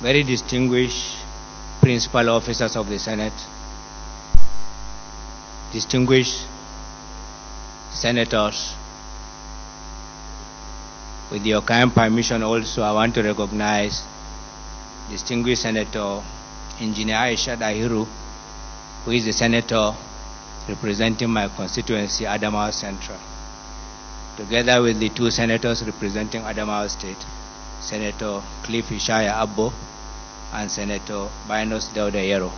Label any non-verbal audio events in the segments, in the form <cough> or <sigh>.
very distinguished principal officers of the Senate, distinguished senators, with your kind permission also, I want to recognize distinguished Senator Engineer Aisha Dahiru, who is the senator representing my constituency, Adamawa Central, together with the two senators representing Adamawa State, Senator Cliff Ishaya Abbo and Senator Binos Dauda Yaroe.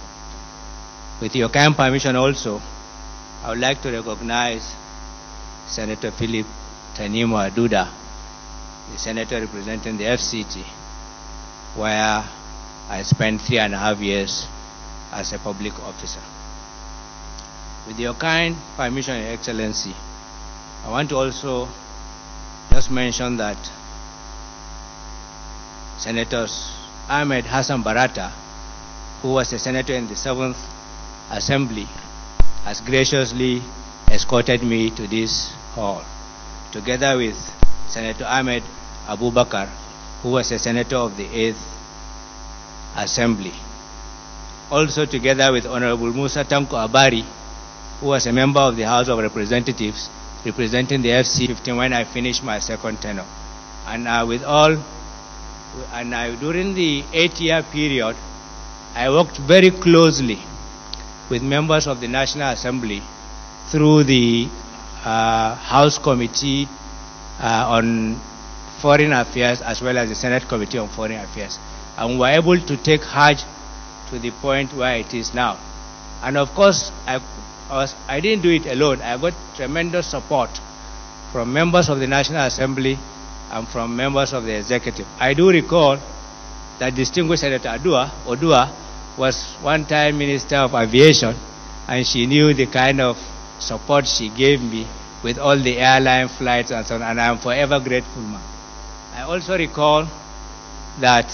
With your kind permission also, I would like to recognize Senator Philip Tanimu Aduda, the senator representing the FCT, where I spent three and a half years as a public officer. With your kind permission, Your Excellency, I want to also just mention that Senators Ahmed Hassan Barata, who was a senator in the 7th Assembly, has graciously escorted me to this hall, together with Senator Ahmed Abubakar, who was a senator of the 8th Assembly. Also together with Honorable Musa Tanko Abari, who was a member of the House of Representatives representing the FC15 when I finished my second tenure. And uh, with all, and uh, during the eight-year period, I worked very closely with members of the National Assembly through the uh, House Committee uh, on Foreign Affairs as well as the Senate Committee on Foreign Affairs. And we were able to take Hajj to the point where it is now. And of course, I, I, was, I didn't do it alone. I got tremendous support from members of the National Assembly and from members of the executive. I do recall that distinguished Senator Adua, Oduah was one time Minister of Aviation, and she knew the kind of support she gave me with all the airline flights and so on, and I'm forever grateful, ma'am. I also recall that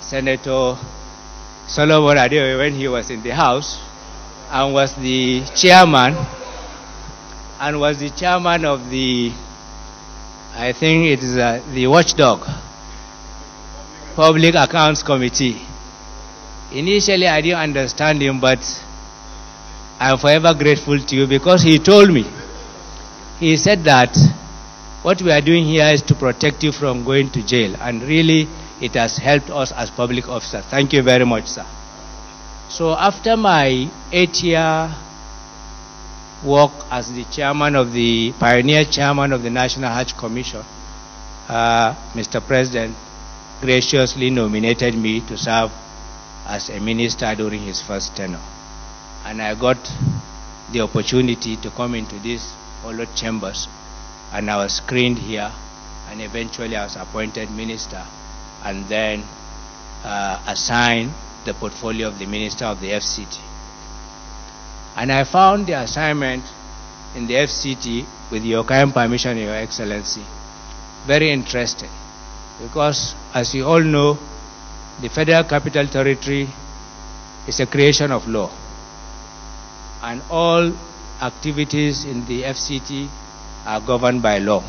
Senator Solomon Adeola, when he was in the House, and was the chairman, and was the chairman of the, I think it is uh, the watchdog, Public Accounts Committee. Initially, I didn't understand him, but I'm forever grateful to you because he told me. He said that what we are doing here is to protect you from going to jail, and really, it has helped us as public officers. Thank you very much, sir. So after my eight-year work as the chairman of the pioneer chairman of the National Hajj Commission, uh, Mr. President graciously nominated me to serve as a minister during his first tenure. And I got the opportunity to come into these hollowed chambers, and I was screened here, and eventually I was appointed minister, and then uh, assigned the portfolio of the Minister of the FCT. And I found the assignment in the FCT, with your kind permission, Your Excellency, very interesting. Because, as you all know, the Federal Capital Territory is a creation of law. And all activities in the FCT are governed by law.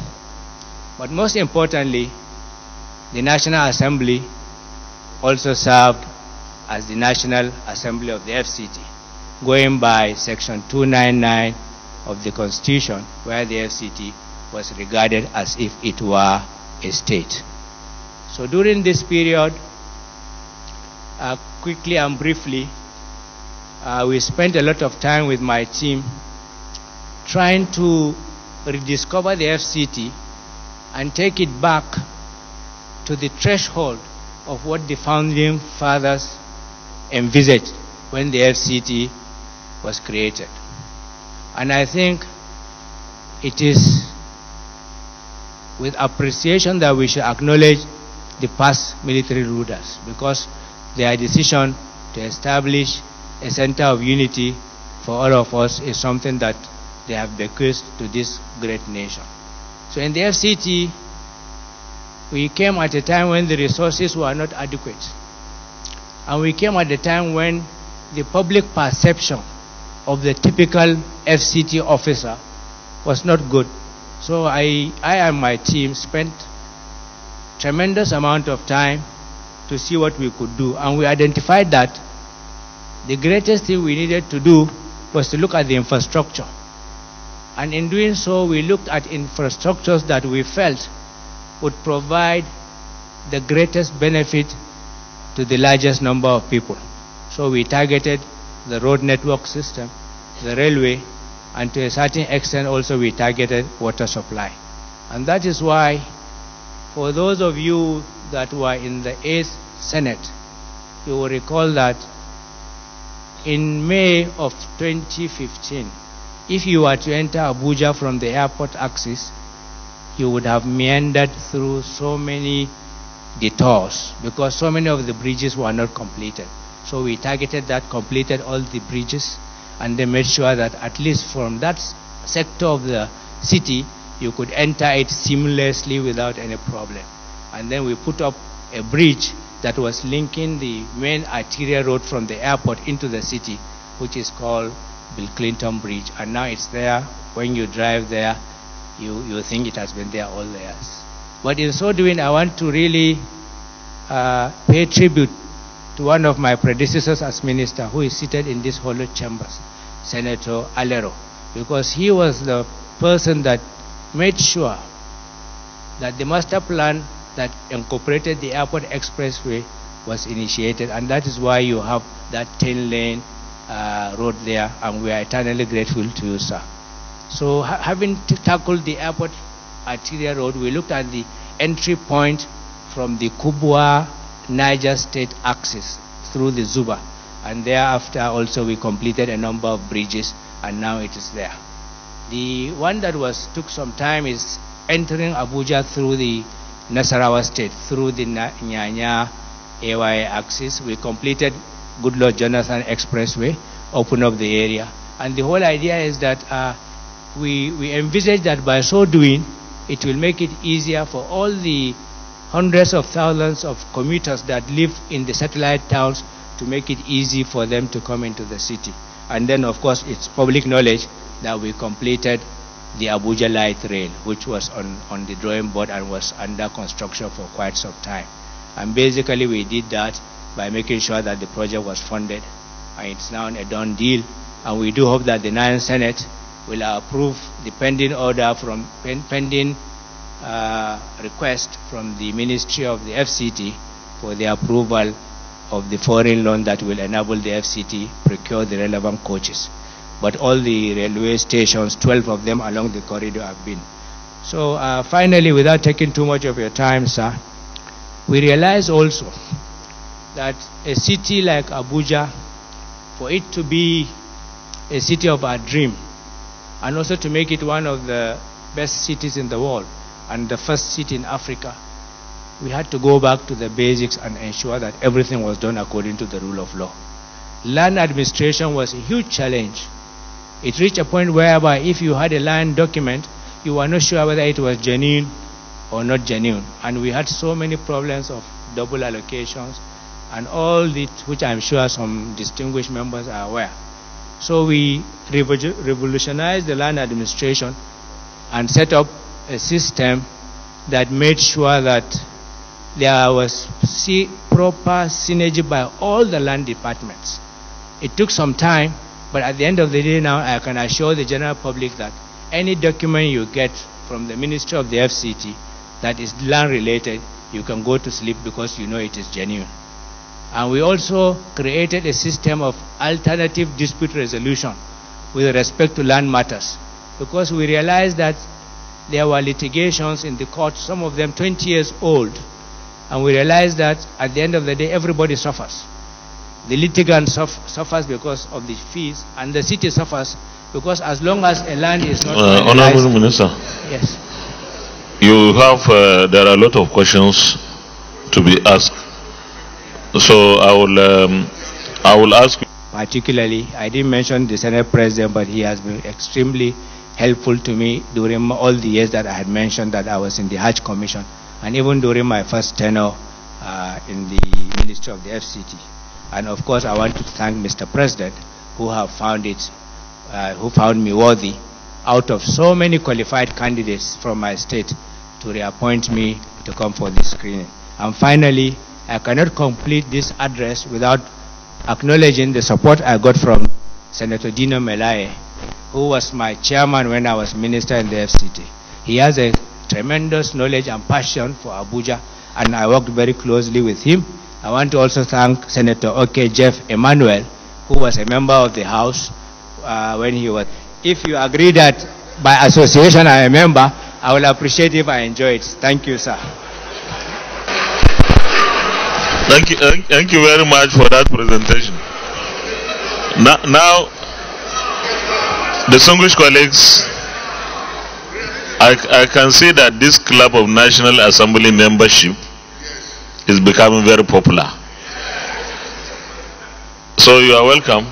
But most importantly, the National Assembly also served as the National Assembly of the FCT, going by Section 299 of the Constitution, where the FCT was regarded as if it were a state. So during this period, uh, quickly and briefly, uh, we spent a lot of time with my team trying to rediscover the FCT and take it back to the threshold of what the founding fathers envisaged when the FCT was created. And I think it is with appreciation that we should acknowledge the past military rulers because their decision to establish a center of unity for all of us is something that they have bequeathed to this great nation. So in the FCT, we came at a time when the resources were not adequate. And we came at a time when the public perception of the typical FCT officer was not good. So I, I and my team spent tremendous amount of time to see what we could do. And we identified that the greatest thing we needed to do was to look at the infrastructure. And in doing so, we looked at infrastructures that we felt would provide the greatest benefit to the largest number of people. So we targeted the road network system, the railway, and to a certain extent also we targeted water supply. And that is why, for those of you that were in the 8th Senate, you will recall that in May of 2015, if you were to enter Abuja from the airport axis, you would have meandered through so many detours because so many of the bridges were not completed. So we targeted that, completed all the bridges, and they made sure that at least from that sector of the city, you could enter it seamlessly without any problem. And then we put up a bridge that was linking the main arterial road from the airport into the city, which is called Bill Clinton Bridge. And now it's there. When you drive there, you, you think it has been there all the years. But in so doing, I want to really uh, pay tribute to one of my predecessors as minister who is seated in this hollow chambers, Senator Aliero, because he was the person that made sure that the master plan that incorporated the airport expressway was initiated, and that is why you have that 10 lane uh, road there, and we are eternally grateful to you, sir. So, ha having tackled the airport arterial road, we looked at the entry point from the Kubwa Niger State axis through the Zuba, and thereafter also we completed a number of bridges, and now it is there. The one that was took some time is entering Abuja through the Nasarawa State through the Nyanya AY axis. We completed Goodluck Jonathan Expressway, open up the area. And the whole idea is that uh, we, we envisage that by so doing, it will make it easier for all the hundreds of thousands of commuters that live in the satellite towns to make it easy for them to come into the city. And then, of course, it's public knowledge that we completed the Abuja Light Rail, which was on, on the drawing board and was under construction for quite some time. And basically we did that by making sure that the project was funded. And it's now a done deal. And we do hope that the Ninth Senate will approve the pending order from pending request from the Ministry of the FCT for the approval of the foreign loan that will enable the FCT procure the relevant coaches but all the railway stations, 12 of them along the corridor have been. So uh, finally, without taking too much of your time, sir, we realize also that a city like Abuja, for it to be a city of our dream, and also to make it one of the best cities in the world, and the first city in Africa, we had to go back to the basics and ensure that everything was done according to the rule of law. Land administration was a huge challenge it reached a point whereby if you had a land document, you were not sure whether it was genuine or not genuine. And we had so many problems of double allocations and all the, which I'm sure some distinguished members are aware. So we revolutionized the land administration and set up a system that made sure that there was proper synergy by all the land departments. It took some time, but at the end of the day now, I can assure the general public that any document you get from the Ministry of the FCT that is land related, you can go to sleep because you know it is genuine. And we also created a system of alternative dispute resolution with respect to land matters because we realized that there were litigations in the court, some of them 20 years old, and we realized that at the end of the day, everybody suffers. The litigant suffers because of the fees, and the city suffers because as long as a land is not. Uh, Honorable Minister. Yes. You have, uh, there are a lot of questions to be asked. So I will, um, I will ask. Particularly, I didn't mention the Senate President, but he has been extremely helpful to me during all the years that I had mentioned that I was in the Hajj Commission, and even during my first tenure uh, in the Ministry of the FCT. And of course, I want to thank Mr. President who have found it, uh, who found me worthy out of so many qualified candidates from my state to reappoint me to come for this screening. And finally, I cannot complete this address without acknowledging the support I got from Senator Dino Melaye, who was my chairman when I was minister in the FCT. He has a tremendous knowledge and passion for Abuja, and I worked very closely with him. I want to also thank Senator OK Jeff Emmanuel, who was a member of the House uh, when he was. If you agree that by association I am a member, I will appreciate if I enjoy it. Thank you, sir. Thank you, thank you very much for that presentation. Now, now distinguished colleagues, I, I can see that this club of National Assembly membership is becoming very popular. So you are welcome.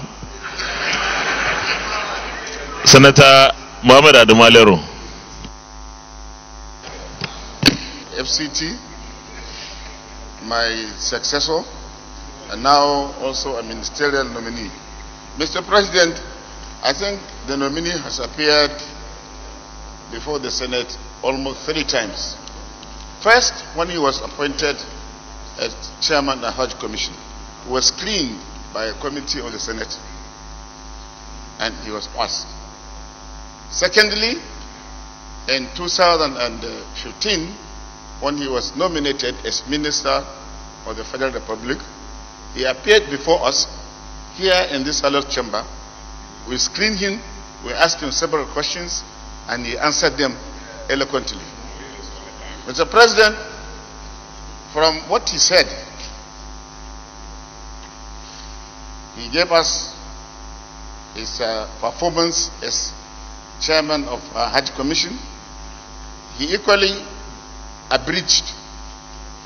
Senator Mohamed Adamu Aliero. FCT, my successor, and now also a ministerial nominee. Mr. President, I think the nominee has appeared before the Senate almost three times. First, when he was appointed as chairman of the Hajj Commission, he was screened by a committee of the Senate and he was passed. Secondly, in 2015, when he was nominated as Minister of the Federal Republic, he appeared before us here in this hallowed chamber. We screened him, we asked him several questions, and he answered them eloquently. Mr. President, from what he said, he gave us his uh, performance as chairman of uh, Hajj Commission. He equally abridged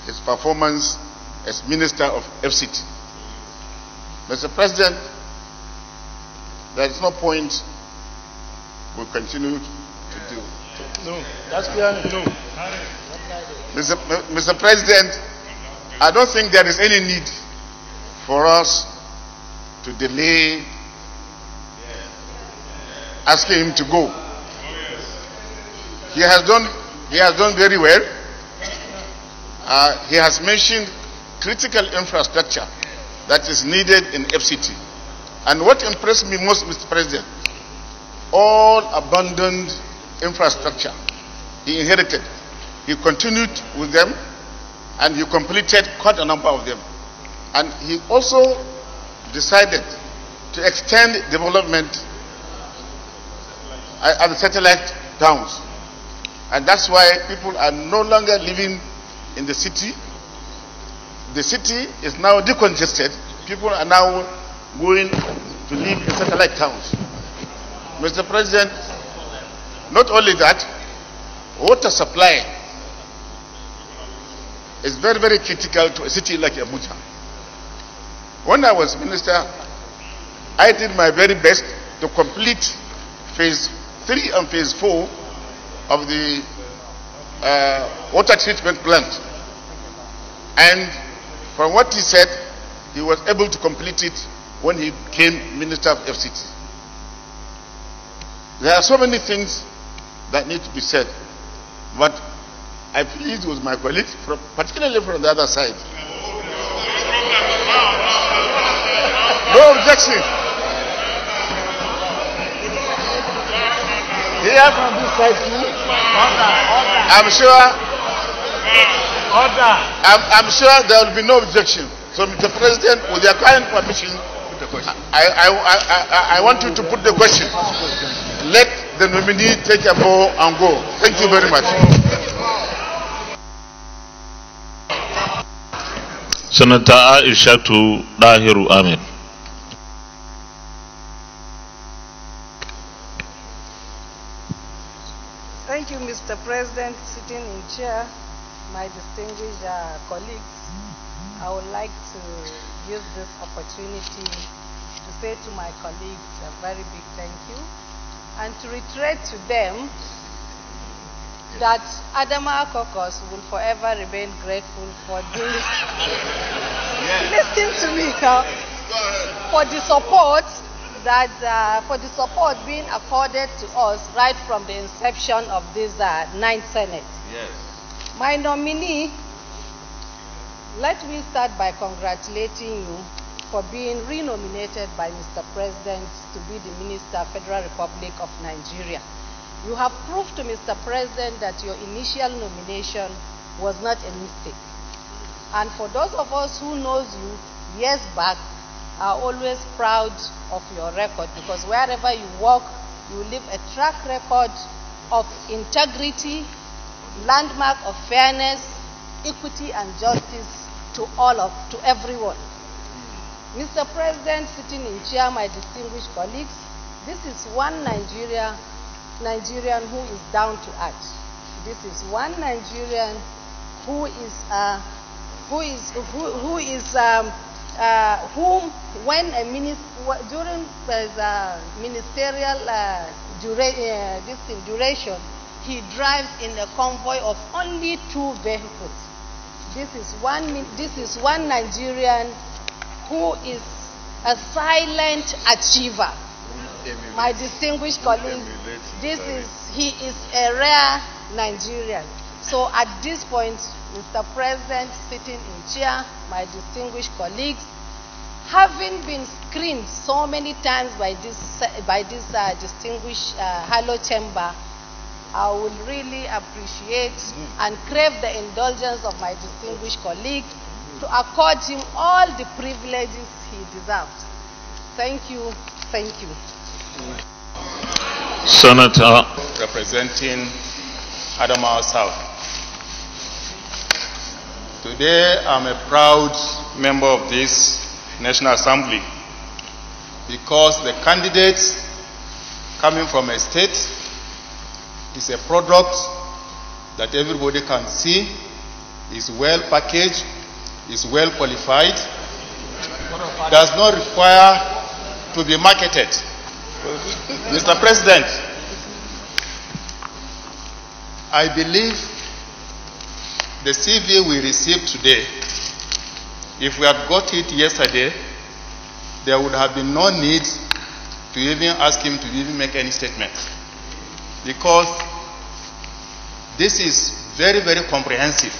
his performance as minister of FCT. Mr. President, there is no point we continue to do. No, that's clear. No. Mr. Mr. President, I don't think there is any need for us to delay asking him to go. He has done, he has done very well. Uh, he has mentioned critical infrastructure that is needed in FCT. And what impressed me most, Mr. President, all abandoned infrastructure he inherited. He continued with them and he completed quite a number of them. And he also decided to extend development at the satellite towns. And that's why people are no longer living in the city. The city is now decongested. People are now going to live in satellite towns. Mr. President, not only that, water supply is very, very critical to a city like Abuja. When I was minister, I did my very best to complete phase three and phase four of the uh, water treatment plant. And from what he said, he was able to complete it when he became Minister of FCT. There are so many things that need to be said, but I plead with my colleagues, from, particularly from the other side. No objection. Here from this side too. I'm sure. Order. I'm, I'm sure there will be no objection. So, Mr. President, with your kind permission, I, I, I, I, I want you to put the question. Let the nominee take a bow and go. Thank you very much. Senator Aishatu Dahiru Ahmed. Thank you, Mr. President, sitting in chair, my distinguished uh, colleagues. I would like to use this opportunity to say to my colleagues a very big thank you and to reiterate to them that Adamawa Caucus will forever remain grateful for this. Listen to me now. For the support that uh, for the support being accorded to us right from the inception of this uh, ninth Senate. Yes. My nominee let me start by congratulating you for being renominated by Mr. President to be the Minister, of Federal Republic of Nigeria. You have proved to Mr. President that your initial nomination was not a mistake. And for those of us who knows you years back, are always proud of your record because wherever you walk, you leave a track record of integrity, landmark of fairness, equity and justice to all of, to everyone. Mr. President, sitting in chair, my distinguished colleagues, this is one Nigeria, Nigerian who is down to earth. This is one Nigerian who is, uh, who is, who, who is, um, uh, whom when a minis during the ministerial uh, dura uh, duration, he drives in a convoy of only two vehicles. This is one, this is one Nigerian who is a silent achiever. My distinguished colleagues, this is, he is a rare Nigerian. So at this point, Mr. President, sitting in chair, my distinguished colleagues, having been screened so many times by this, by this uh, distinguished uh, Chamber, I would really appreciate mm. and crave the indulgence of my distinguished colleague to accord him all the privileges he deserves. Thank you. Thank you. Senator representing Adamawa South. Today, I'm a proud member of this National Assembly because the candidate coming from a state is a product that everybody can see, is well packaged, is well qualified, does not require to be marketed. Mr. President, I believe the CV we received today, if we had got it yesterday, there would have been no need to even ask him to even make any statement. Because this is very, very comprehensive.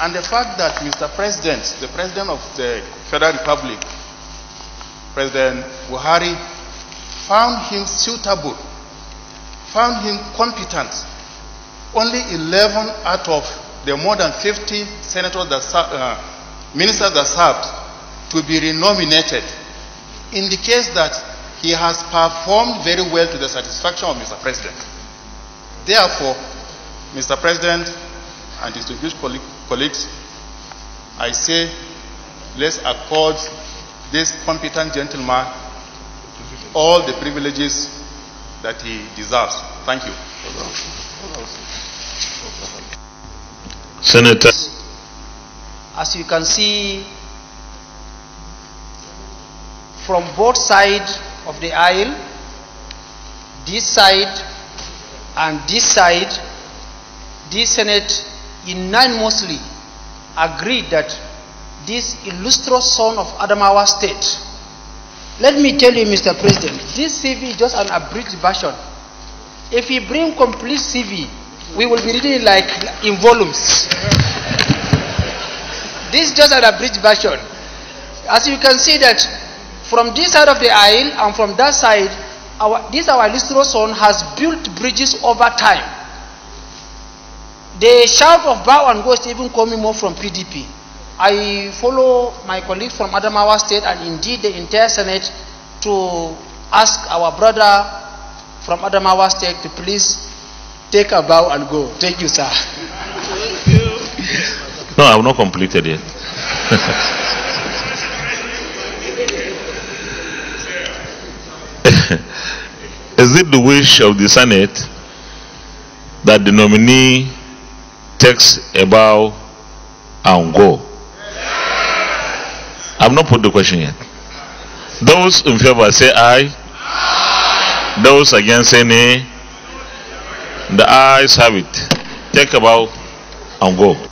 And the fact that Mr. President, the President of the Federal Republic, President Buhari, found him suitable, found him competent. Only 11 out of the more than 50 senators that uh, ministers that served to be renominated indicates that he has performed very well to the satisfaction of Mr. President. Therefore, Mr. President and distinguished colleagues, I say let's accord this competent gentleman all the privileges that he deserves. Thank you. Senator. As you can see, from both sides of the aisle, this side and this side, this Senate unanimously agreed that this illustrious son of Adamawa State, let me tell you, Mr. President, this CV is just an abridged version. If we bring complete CV, we will be reading it like in volumes. this is just an abridged version. As you can see that from this side of the aisle and from that side, our, this our illustrious son has built bridges over time. The shout of bow and is even coming more from PDP. I follow my colleague from Adamawa State and indeed the entire Senate to ask our brother from Adamawa State to please take a bow and go. Thank you, sir. Thank you. No, I have not completed yet. <laughs> Is it the wish of the Senate that the nominee takes a bow and go? I've not put the question yet. Those in favor say aye. Those against say nay. The ayes have it. Take a bow and go.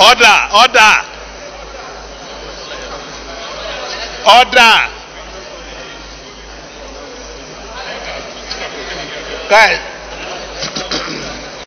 Order, order. Order. Guys,